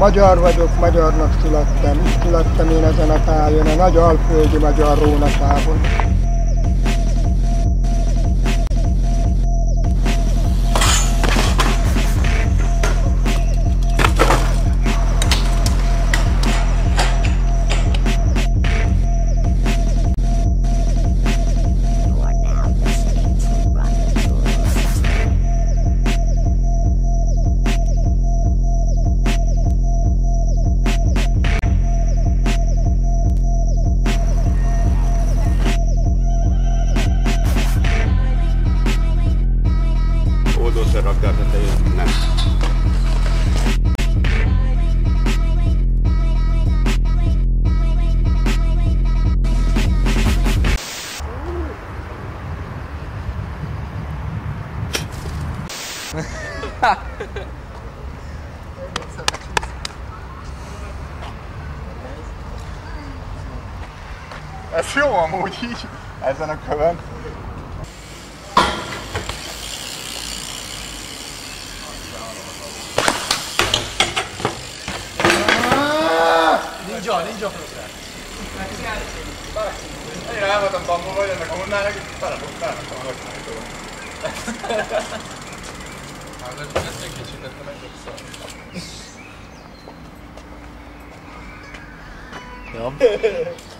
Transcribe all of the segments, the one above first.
Magyar vagyok, magyarnak születtem. Itt születtem én ezen a tájon, a nagy alföldi magyar rónakában. hogy így ezen a kövön. Ninja, ninja főzre. Én el voltam tanulva, hogy ennek a hundának itt felebuktának a hagymájtól. Hát, de ezt még kicsítettem egy szar. Jó.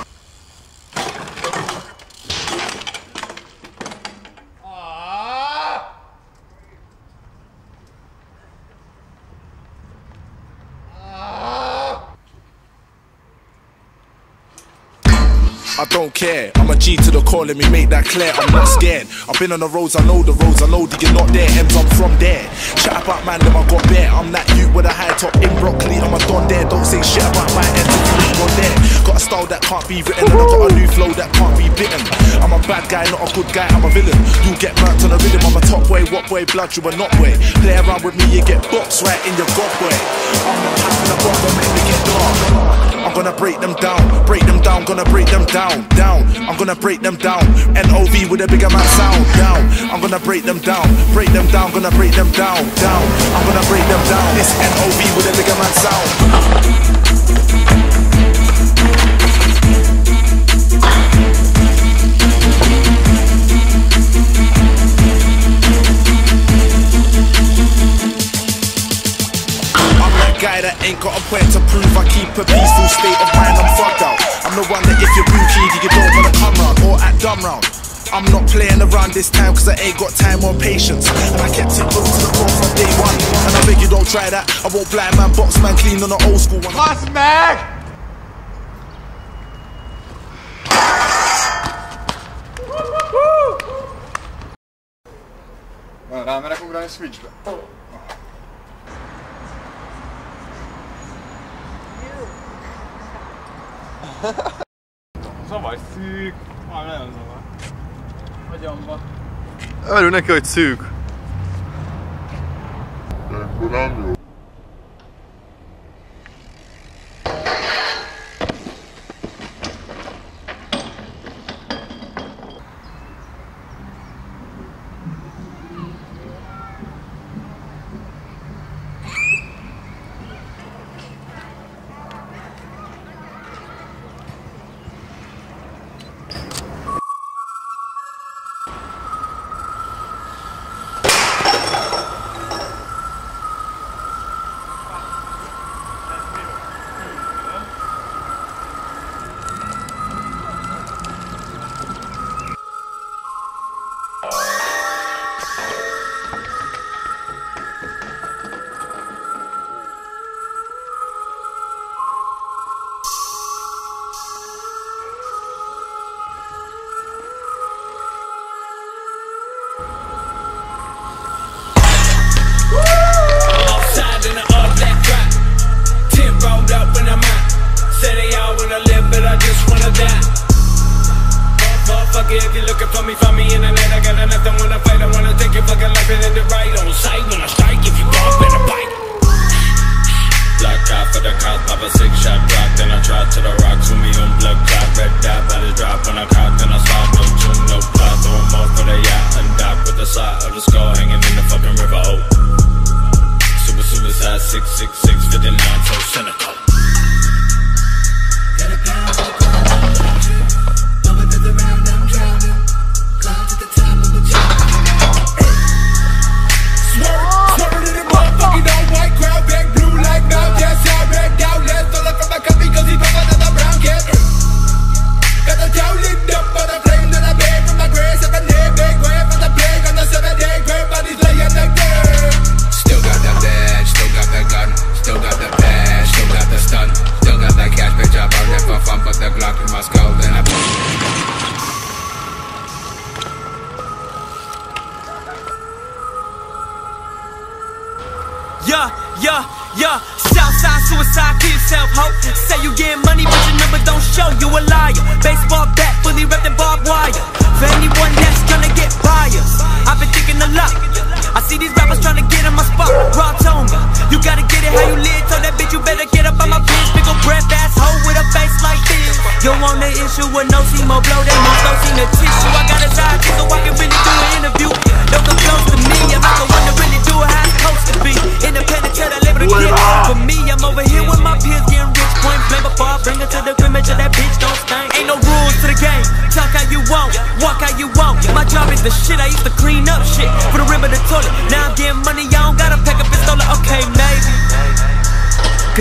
I don't care. I'm a G to the core, let me make that clear. I'm not scared. I've been on the roads, I know the roads, I know that you're not there. M's, I'm from there. Chat about man, them I got bare. I'm that youth with a high top in broccoli. I'm a don there. Don't say shit about my end you on there. Got a style that can't be written, and I got a new flow that can't be bitten. I'm a bad guy, not a good guy, I'm a villain. You get murked on a rhythm, I'm a top way, what way, blood, you a not way. Play around with me, you get boxed right in your god way. I'm not having a problem, make me get dark. I'm gonna break them down, break them down, gonna break them down, down. I'm gonna break them down. NOV with a bigger man sound, down. I'm gonna break them down, break them down, gonna break them down, down. I'm gonna break them down. This NOV with a bigger man sound. Ain't got a point to prove. I keep a peaceful state of mind, I'm fucked out. I'm the one that if you're rookie, you don't wanna come round or act dumb round. I'm not playing around this time cause I ain't got time or patience. And I kept it low to the core from day one. And I beg you don't try that. I won't blind man, box man clean on the old school one. Pass meg! Na, rámerek ugrani switchbe? Zavaj szűk, már nagyon zavar. Agyamba. Örül neki, hogy szűk. funnel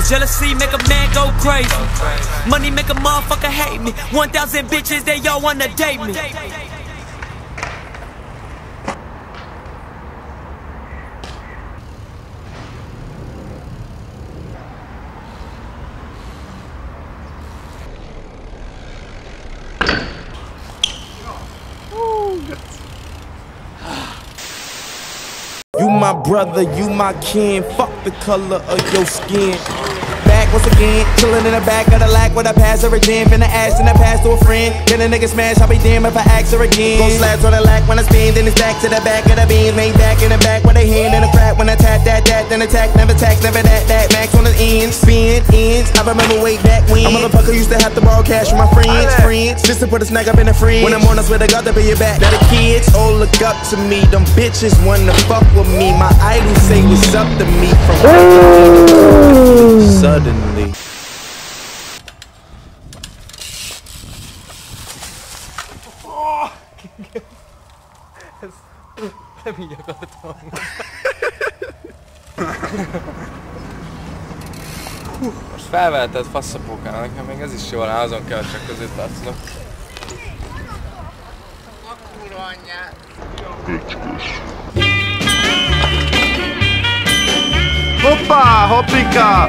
Cause jealousy make a man go crazy. Money make a motherfucker hate me. 1,000 bitches, they all wanna date me. You my brother, you my kin. Fuck the color of your skin once again. Chillin' in the back of the lack with a pass or a gym. Finna ass in the past to a friend. Been a nigga smash, I'll be damned if I ask her again. Go slabs on the lack when I spin, then it's back to the back of the beans. Made back in the back with a hand that, that, then attack, never tax, never that, that. Max on the end, spin, ends. I remember way back when. A motherfucker used to have to borrow cash from my friends, friends. Just to put a snack up in the fridge. When I'm on, I swear to God, they'll be your back. Now the kids all look up to me. Them bitches wanna fuck with me. My idols say what's up to me from suddenly. Let me the Hú, most felvelted faszapókára, nekem még ez is jól áll, azon kell, csak közé tartozok. A kurva anyját! Öcskös. Hoppá, hoppika!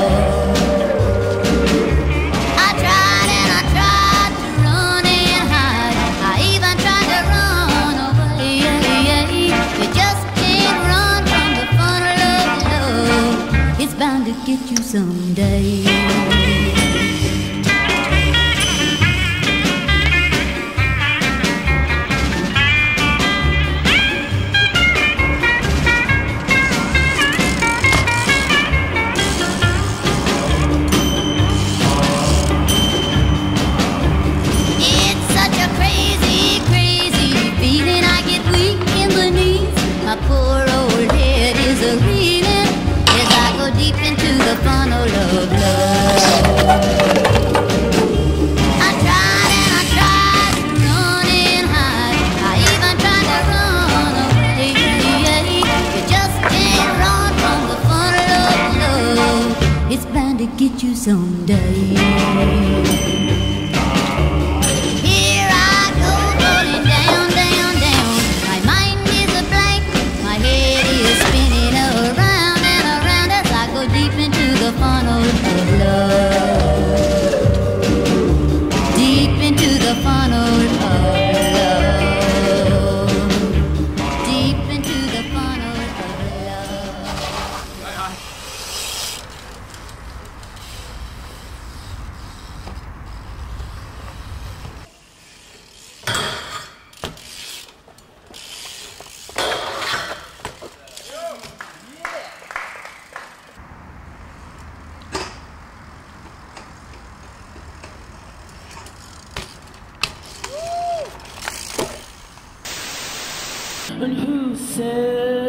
you someday. upon all of love. And who said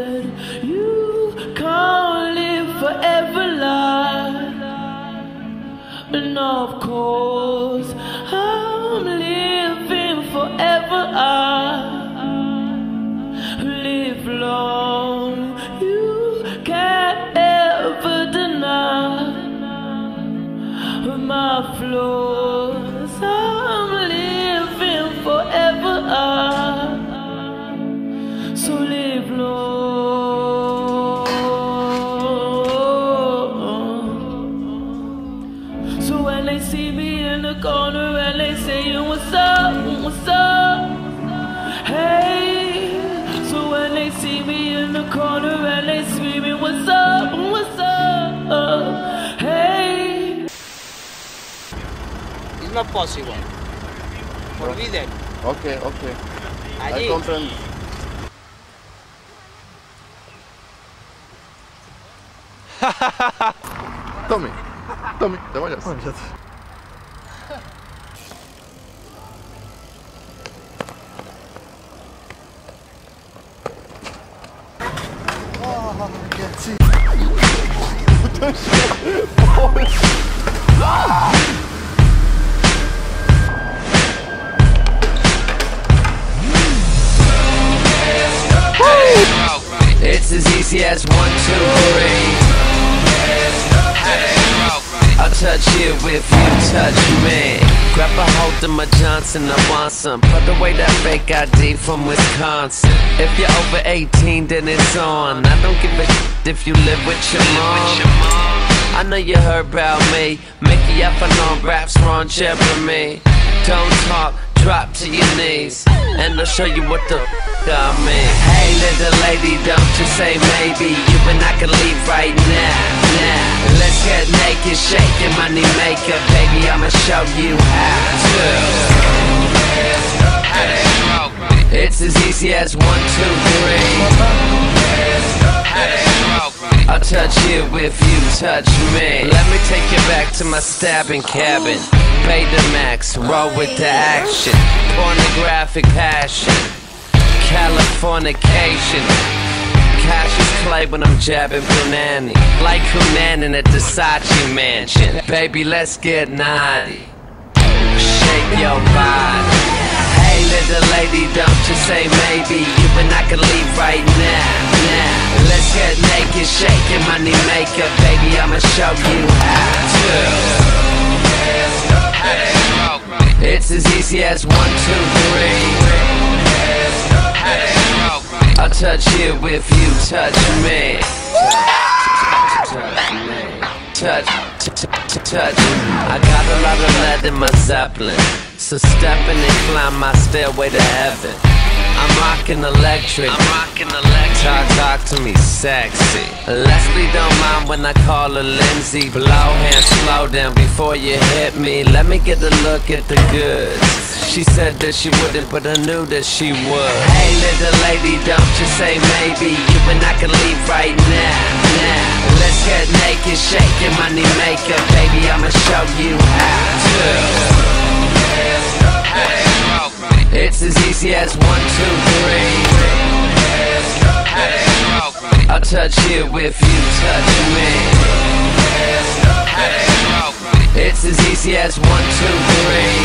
not possible. Forbidden. Okay, okay. I Allí. comprendo. Tommy, Tommy, te vayas. As one, two, three. I'll touch you if you touch me. Grab a hold of my Johnson, I want some. Put away that fake ID from Wisconsin. If you're over 18, then it's on. I don't give a shit if you live with your mom. I know you heard about me. Mickey up on raps, Ron Jeremy. Don't talk, drop to your knees. And I'll show you what the f- I mean. Hey, little lady, don't you say maybe. You and I can leave right now. Now, let's get naked, shake your money maker. Baby, I'ma show you how to. It's as easy as one, two, three. I'll touch you if you touch me. Let me take you back to my stabbing cabin. Betamax, roll with the action. Pornographic passion. Californication. Cassius Clay when I'm jabbing Brunani. Like Hunan at the Sachi mansion. Baby, let's get naughty. Shake your body. Little lady, don't you say maybe. You and I can leave right now. Now, let's get naked, shake your money maker. Baby, I'ma show you how to. It's as easy as one, two, three. I'll touch you if you touch me. Touch, t- t- t- touch. I got a lot of lead in my Zeppelin. So step in and climb my stairway to heaven. I'm rocking electric. I'm rocking electric. Talk, talk to me sexy. Leslie don't mind when I call her Lindsay. Blow hands, slow down before you hit me. Let me get a look at the goods. She said that she wouldn't, but I knew that she would. Hey, little lady, don't you say maybe. You and I can leave right now. Now, let's get naked, shake your money maker. Baby, I'ma show you how to. It's as easy as one, two, three. I'll touch you if you touch me. It's as easy as one, two, three.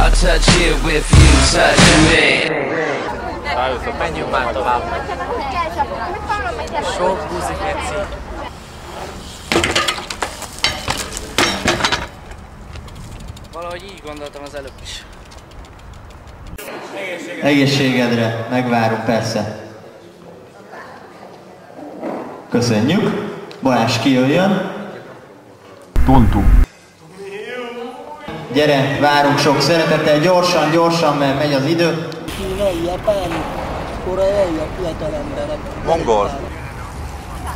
I'll touch you if you touch me. Sok buzik etszik. Valahogy így gondoltam az előbb is. Egészségedre, Egészségedre. megvárunk persze. Köszönjük. Balázs kijöjjön. Tontu. Gyere, várunk sok szeretettel, gyorsan, gyorsan, mert megy az idő. Kínai, japán, koreai, fiatal emberek. Mongol.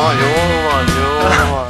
요만 요만 요만.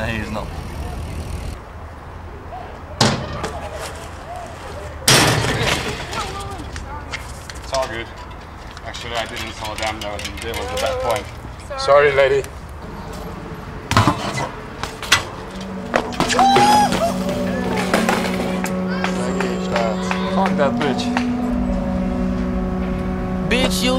Nehéz nap. It's all good. Actually, I didn't slow down. That was, that was the bad point. Sorry, lady. Fuck that bitch.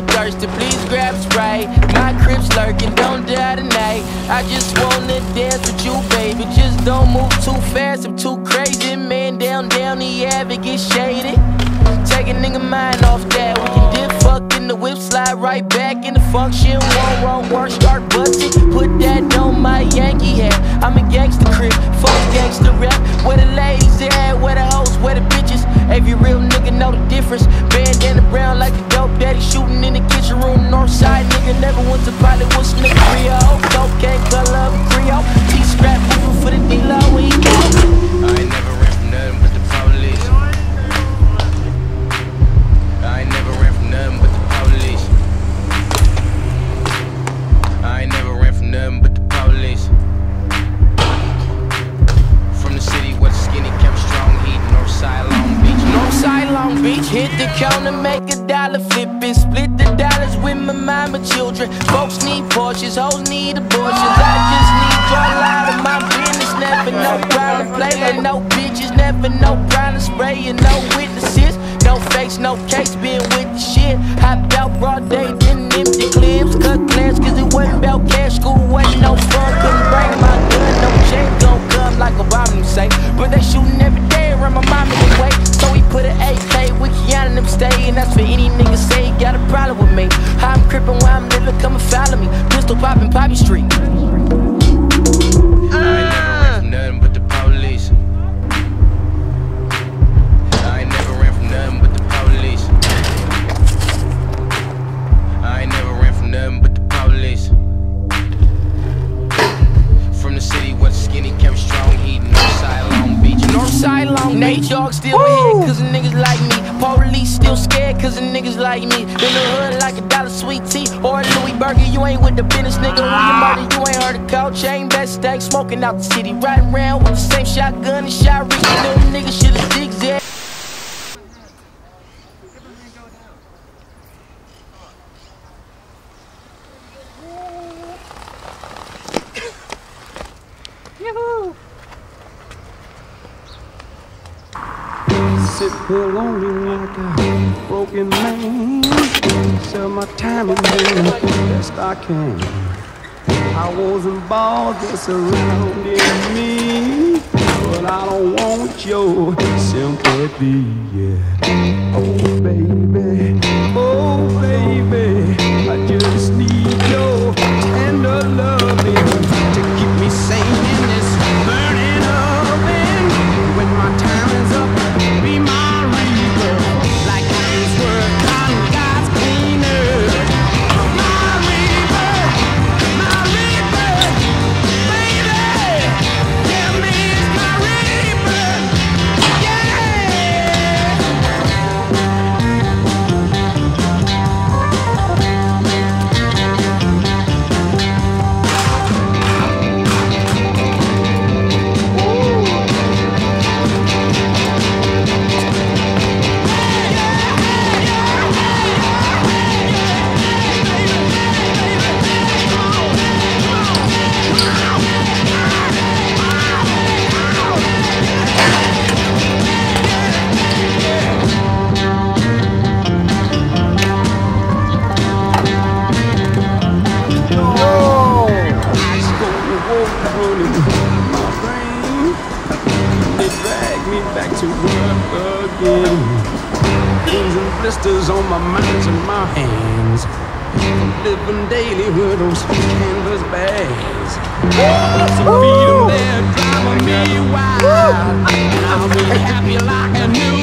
Thirsty, please grab spray. My crib's lurking, don't die tonight. I just wanna dance with you, baby. Just don't move too fast, I'm too crazy. Man, down, down the ave, get shady. Take a nigga mind off that. We can dip, fuck in the whip, slide right back in the function. One wrong word, start busting. Put that on my Yankee hat. I'm a gangster crib, fuck gangster rap. Where the ladies at, where the hoes, where the bitches. Every real nigga know the difference. Bandana brown like a dope daddy shooting in the kitchen room. Northside nigga never went to pilot with Smith Rio. Cocaine color of Creole. T-strap cause of niggas like me. In the hood like a dollar sweet tea or a Louis Burger. You ain't with the business, nigga. Who you murder? You ain't heard of cold chain, best stack, smoking out the city. Riding around with the same shotgun and shot Ricky. Little nigga should've zigzag. Man. Sell my time and the best I can. I wasn't born just surrounding me, but I don't want your sympathy. Yeah. Oh baby, oh baby, my mind's in my hands. Living daily with those canvas bags. Oh, a freedom there driving me wild? and I'll be happy like a new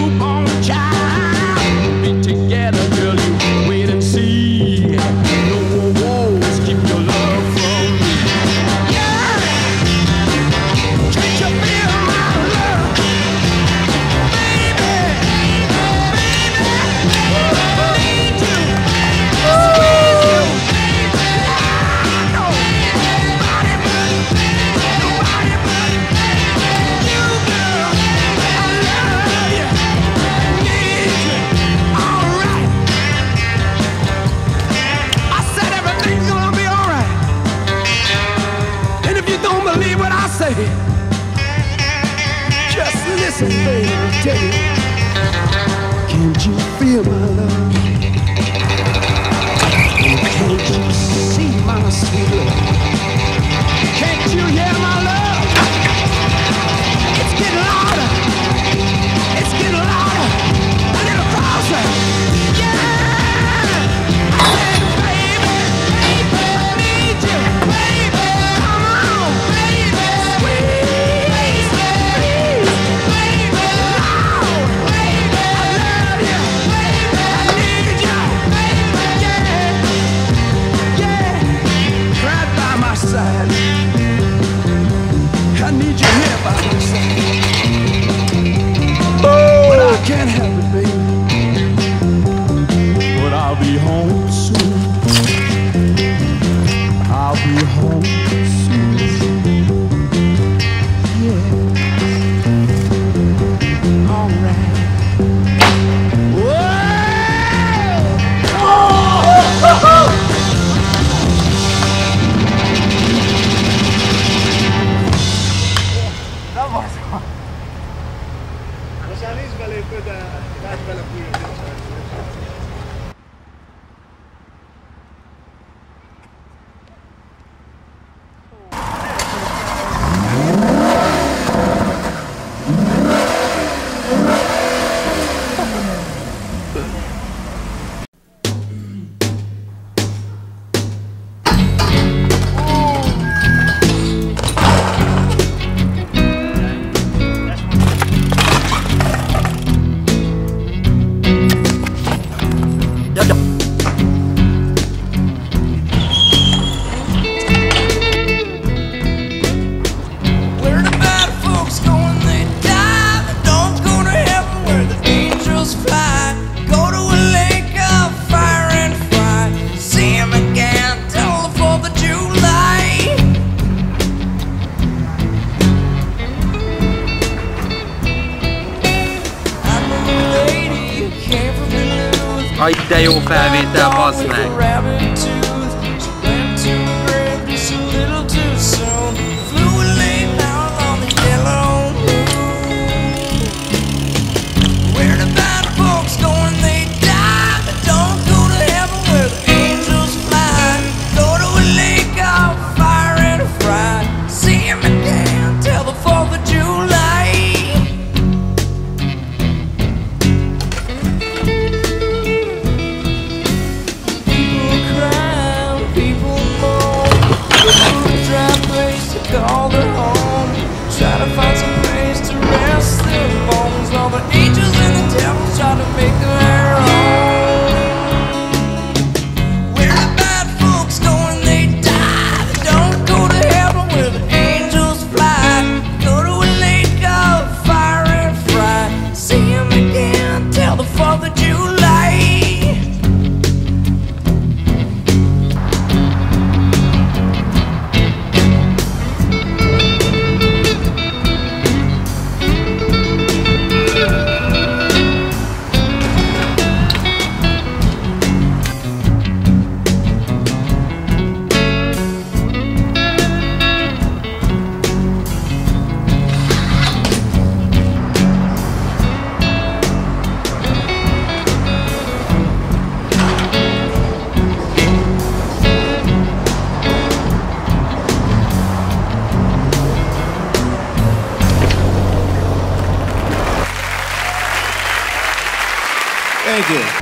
You.